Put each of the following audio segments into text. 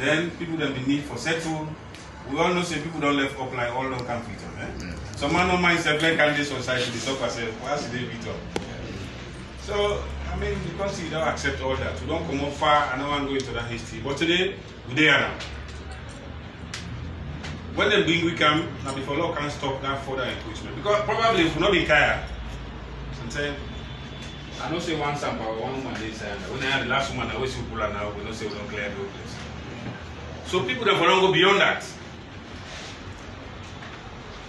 Then people then be need for settle. We all know say people don't left up like all don't come. Eh? Some man don't mind self like candidates society, they talk herself, why should they Victor? So I mean because you don't accept all that, we don't come up far and I don't go into that history. But today, we there now. When they bring we come, now before law can stop that further encroachment. Because probably if we not be kaya, sometimes I don't say one sample, one woman they say, when I had the last woman, I always people are now, we don't say we don't clear the place. So people that don't go beyond that.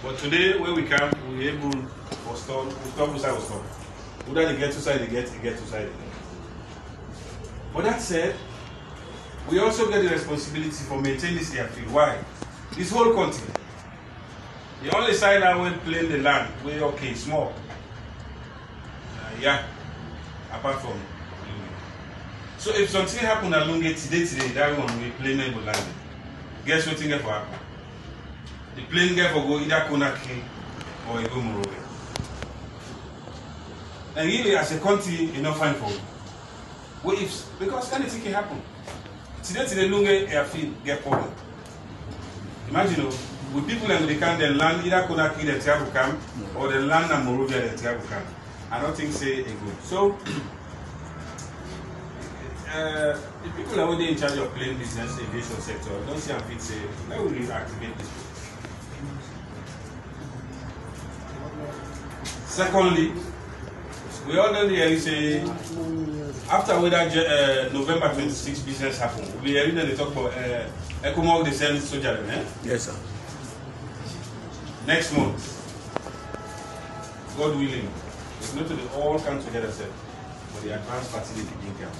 But today, when we come, we able to stop, we stop, we stop, we stop. Whether they get two side, they get, they get two side. But that said, we also get the responsibility for maintaining this airfield. Why? This whole country. The only side that will claim the land, we okay, small. Uh, yeah, apart from. So if something happen at Lunge today, today, that one we plane will land. Guess what thing for happen? The plane get for go either Konaki or it go Morobe. And really, as a country, you not fine for. What if? Because anything can happen. Today, today, Lunge airfield get problem. Imagine, with people and they can then land either Konaki, the Tiago camp, or the land and Morovia, the Tiago camp. I don't think say a good. So, uh, the people that were in charge of plane business, aviation sector, don't see and fit say, let me reactivate this. Secondly, we all know here say after whether uh, November 26 business happen, we that they talk about uh, ECOMOG they send soldier eh? Yes, sir. Next month, God willing, it's not to they all come together, sir, but the advanced party they begin come.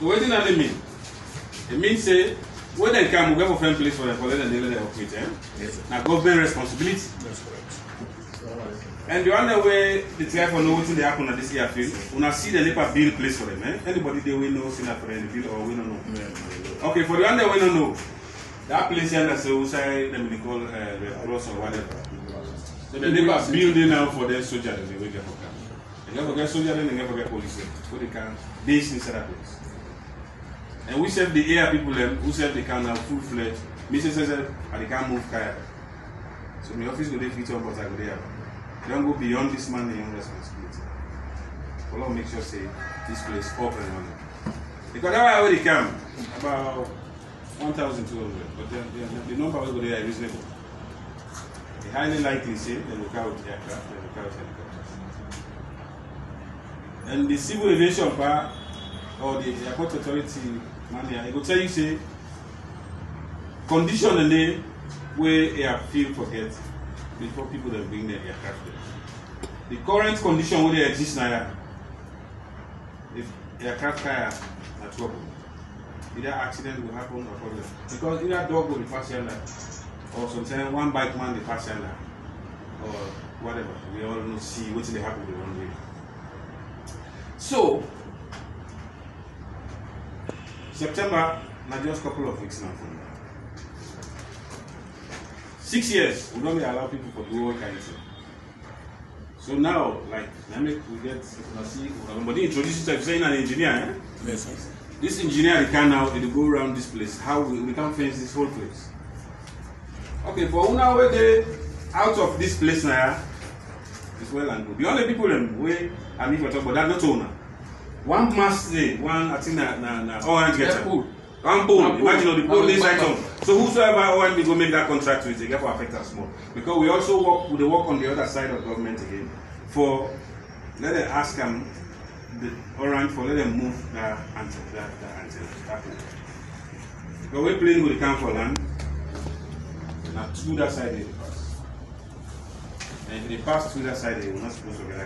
So what does that mean? It means say when they come, we go for firm place for them, for them, and they let them operate, eh? Yes. Now government responsibility. That's correct. And the other way the try for know wetin dey happen at this year field, una see the NEPA bill place for them, eh? Anybody there we know see that for the bill or we don't know. Yeah. Okay, for the one that we don't know, that place here that say outside them they call uh, Red Cross or whatever. So the NEPA building now for their soldier them they get for camp. They get for get soldier then they get for get police them. They can base inside that place. And we serve the air people them, who serve the can now full fledged. Mr. says and ah, they can't move kaya. So my office go dey feature but I go have. Don't go beyond this man and your responsibility. For Lord make sure say this place up and running. Because that way they come about 1,200, but the, the, the number we go there is reasonable. They highly likely say they look out aircraft, they look out helicopters. And the civil aviation part or the airport authority here, it will tell you say condition and day where airfield forget before people then bring their aircraft there. The current condition where they exist now, if aircraft carrier na trouble, either accident will happen or problem. Because either dog will be pass yonder, or sometimes one bike man dey pass yonder, or whatever. We all know see wetin dey happen with one way. So September na just a couple of weeks now from now. Six years we don dey allow people for do all kinds of. So now, like, let me we get una see una body introduce yourself say an engineer. Eh? Yes, sir. This engineer they can now they dey go around this place. How we, we can fence this whole place. Okay, for una wey dey out of this place now, it's well and good. The only people dem wey I mean for talk about that not una. One mass day, one I think na na na oh, orange get am. pole. One pole. Imagine on the pole dey pole. So whosoever oh, OMB go make that contract with, they get for affect us more. Because we also work, we dey work on the other side of government again for let them ask them the orange for let them move that antenna, that, that antenna, that thing. Because we plane will come for land, na through that side they dey pass. And if they pass through that side, they will not supposed to get